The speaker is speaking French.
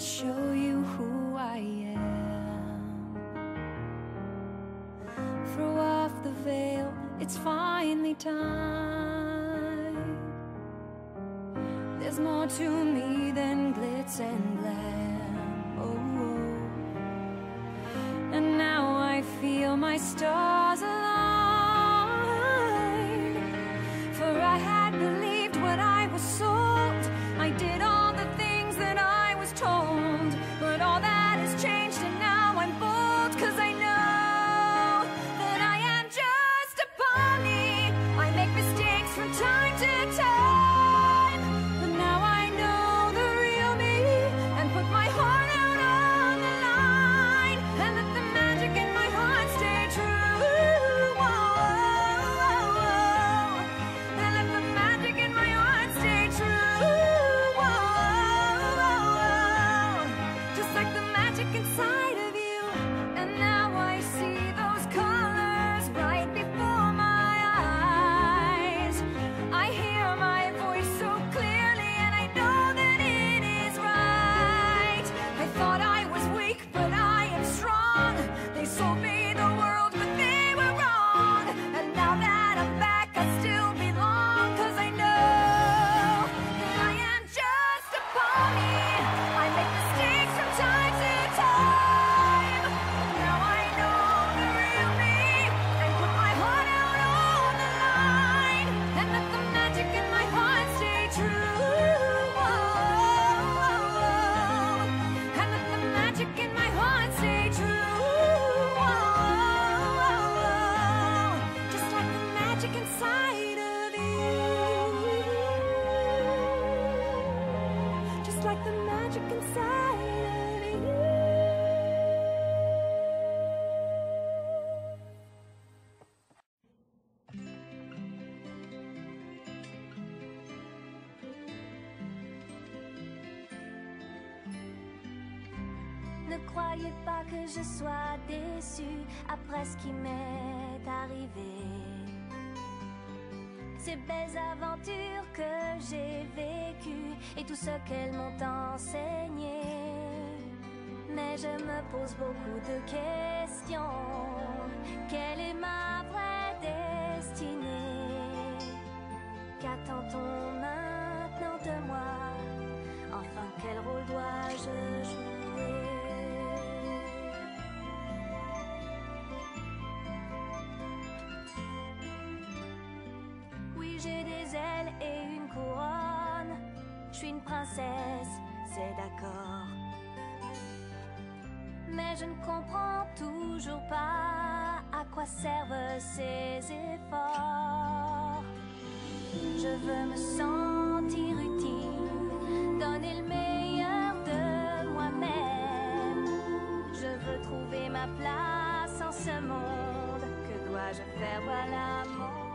Show you who I am. Throw off the veil, it's finally time. There's more to me than glitz and glam. Oh, oh. and now I feel my stars world, Ne croyez pas que je sois déçue après ce qui m'est arrivé. Ces belles aventures que j'ai vécues et tout ce qu'elles m'ont enseigné. Mais je me pose beaucoup de questions. Quelle est ma vraie Ailes et une couronne. Je suis une princesse, c'est d'accord. Mais je ne comprends toujours pas à quoi servent ces efforts. Je veux me sentir utile, donner le meilleur de moi-même. Je veux trouver ma place en ce monde. Que dois-je faire? Voilà mon